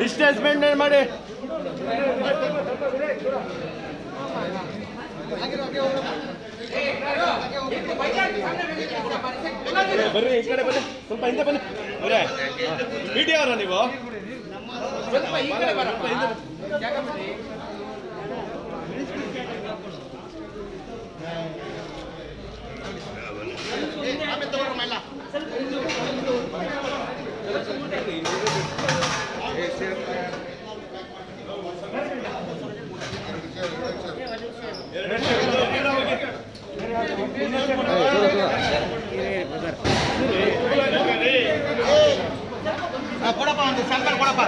Distance maintain ಮಾಡಿ. ಬರ್ರಿ, ಈ ಕಡೆ ಬನ್ನಿ. ಸ್ವಲ್ಪ ಹಿಂದೆ ಬನ್ನಿ. ಬರೇ ವಿಡಿಯೋ ಅವರ ನೀವು? ಸ್ವಲ್ಪ ಈ ಕಡೆ ಬರ ಜಾಗ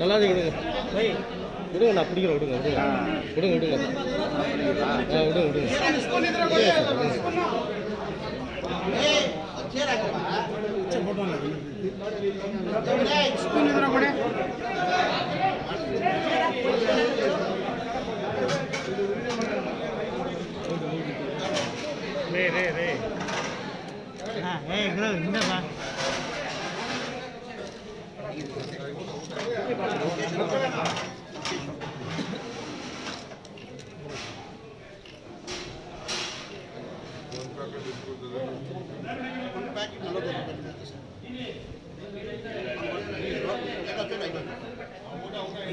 நல்லாதே விடுங்க விடுங்க நான் பிடிக்கிறேன் விடுங்க. விடுங்க விடுங்க விடுங்க ஆ விடுங்க விடுங்க போட்டோம் Re, re, re. Ah, eh, gre, inda ba.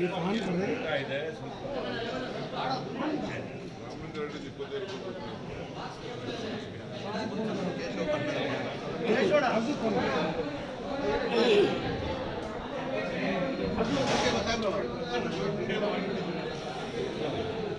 ಇದು ಆನ್ ಇದೆ Thank you.